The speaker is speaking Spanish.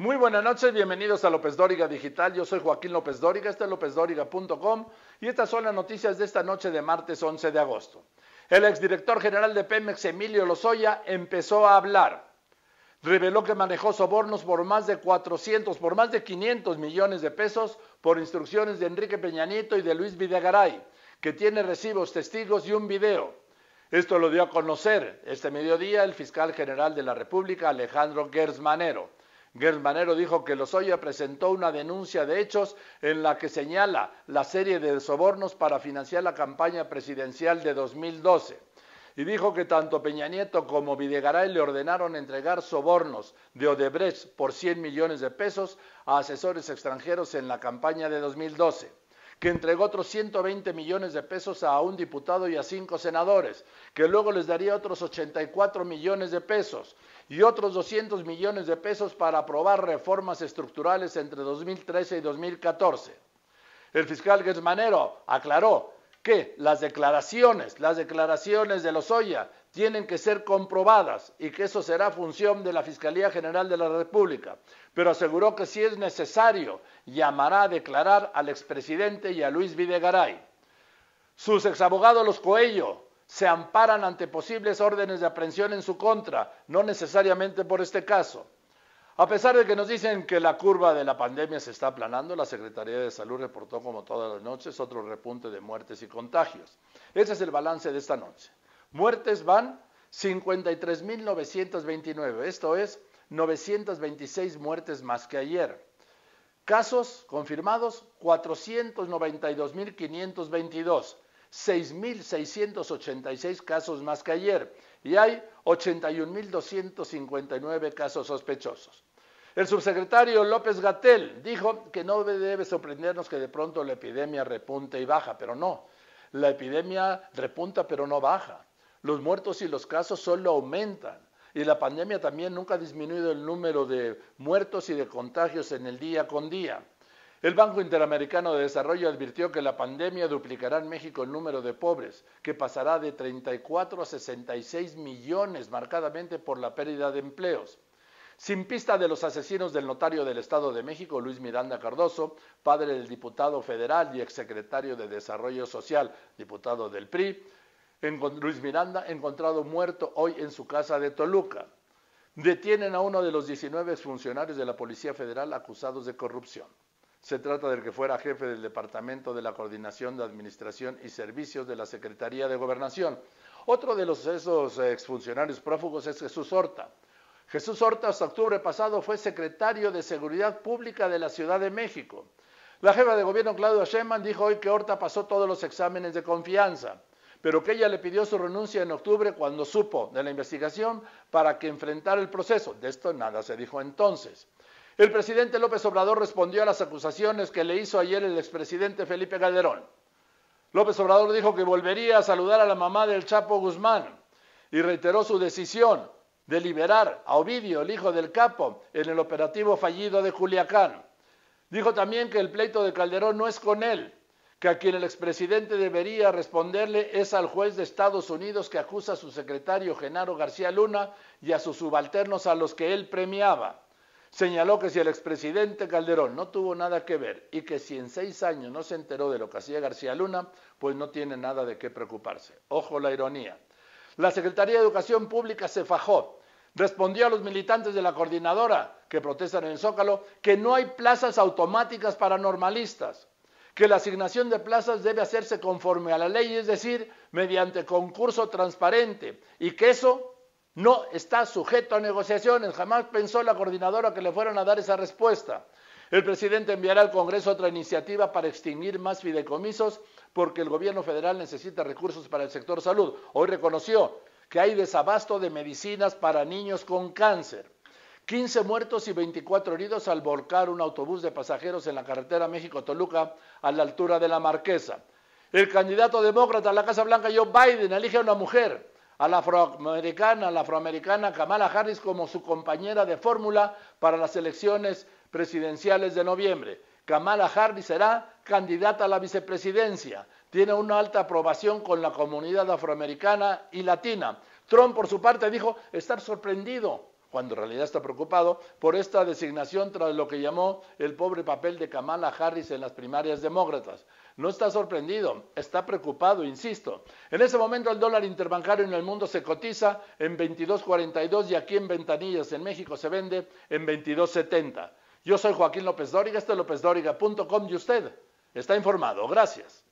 Muy buenas noches, bienvenidos a López Dóriga Digital. Yo soy Joaquín López Dóriga, este es lópezdóriga.com y estas son las noticias de esta noche de martes 11 de agosto. El exdirector general de Pemex, Emilio Lozoya, empezó a hablar. Reveló que manejó sobornos por más de 400, por más de 500 millones de pesos por instrucciones de Enrique Peñanito y de Luis Videgaray, que tiene recibos, testigos y un video. Esto lo dio a conocer este mediodía el fiscal general de la República, Alejandro Gersmanero. Gersmanero dijo que Lozoya presentó una denuncia de hechos en la que señala la serie de sobornos para financiar la campaña presidencial de 2012 y dijo que tanto Peña Nieto como Videgaray le ordenaron entregar sobornos de Odebrecht por 100 millones de pesos a asesores extranjeros en la campaña de 2012 que entregó otros 120 millones de pesos a un diputado y a cinco senadores, que luego les daría otros 84 millones de pesos y otros 200 millones de pesos para aprobar reformas estructurales entre 2013 y 2014. El fiscal Gesmanero aclaró que las declaraciones, las declaraciones de Lozoya tienen que ser comprobadas y que eso será función de la Fiscalía General de la República, pero aseguró que si es necesario llamará a declarar al expresidente y a Luis Videgaray. Sus exabogados los Coello se amparan ante posibles órdenes de aprehensión en su contra, no necesariamente por este caso. A pesar de que nos dicen que la curva de la pandemia se está aplanando, la Secretaría de Salud reportó como todas las noches otro repunte de muertes y contagios. Ese es el balance de esta noche. Muertes van 53.929, esto es 926 muertes más que ayer. Casos confirmados 492.522, 6.686 casos más que ayer y hay 81.259 casos sospechosos. El subsecretario López Gatel dijo que no debe sorprendernos que de pronto la epidemia repunte y baja, pero no. La epidemia repunta pero no baja. Los muertos y los casos solo aumentan. Y la pandemia también nunca ha disminuido el número de muertos y de contagios en el día con día. El Banco Interamericano de Desarrollo advirtió que la pandemia duplicará en México el número de pobres, que pasará de 34 a 66 millones, marcadamente por la pérdida de empleos. Sin pista de los asesinos del notario del Estado de México, Luis Miranda Cardoso, padre del diputado federal y exsecretario de Desarrollo Social, diputado del PRI, Luis Miranda, encontrado muerto hoy en su casa de Toluca. Detienen a uno de los 19 funcionarios de la Policía Federal acusados de corrupción. Se trata del que fuera jefe del Departamento de la Coordinación de Administración y Servicios de la Secretaría de Gobernación. Otro de los, esos exfuncionarios prófugos es Jesús Horta. Jesús Horta hasta octubre pasado fue secretario de Seguridad Pública de la Ciudad de México. La jefa de gobierno Claudia Sheinbaum dijo hoy que Horta pasó todos los exámenes de confianza, pero que ella le pidió su renuncia en octubre cuando supo de la investigación para que enfrentara el proceso. De esto nada se dijo entonces. El presidente López Obrador respondió a las acusaciones que le hizo ayer el expresidente Felipe Calderón. López Obrador dijo que volvería a saludar a la mamá del Chapo Guzmán y reiteró su decisión de liberar a Ovidio, el hijo del capo, en el operativo fallido de Culiacán. Dijo también que el pleito de Calderón no es con él, que a quien el expresidente debería responderle es al juez de Estados Unidos que acusa a su secretario Genaro García Luna y a sus subalternos a los que él premiaba. Señaló que si el expresidente Calderón no tuvo nada que ver y que si en seis años no se enteró de lo que hacía García Luna, pues no tiene nada de qué preocuparse. Ojo la ironía. La Secretaría de Educación Pública se fajó respondió a los militantes de la coordinadora que protestan en el Zócalo que no hay plazas automáticas para normalistas, que la asignación de plazas debe hacerse conforme a la ley, es decir, mediante concurso transparente, y que eso no está sujeto a negociaciones. Jamás pensó la coordinadora que le fueran a dar esa respuesta. El presidente enviará al Congreso otra iniciativa para extinguir más fideicomisos porque el gobierno federal necesita recursos para el sector salud. Hoy reconoció que hay desabasto de medicinas para niños con cáncer. 15 muertos y 24 heridos al volcar un autobús de pasajeros en la carretera México-Toluca a la altura de la Marquesa. El candidato demócrata a la Casa Blanca, Joe Biden, elige a una mujer, a la afroamericana, la afroamericana Kamala Harris como su compañera de fórmula para las elecciones presidenciales de noviembre. Kamala Harris será candidata a la vicepresidencia tiene una alta aprobación con la comunidad afroamericana y latina. Trump, por su parte, dijo estar sorprendido cuando en realidad está preocupado por esta designación tras lo que llamó el pobre papel de Kamala Harris en las primarias demócratas. No está sorprendido, está preocupado, insisto. En ese momento el dólar interbancario en el mundo se cotiza en 22.42 y aquí en Ventanillas, en México, se vende en 22.70. Yo soy Joaquín López Dóriga, este es lópezdóriga.com y usted está informado. Gracias.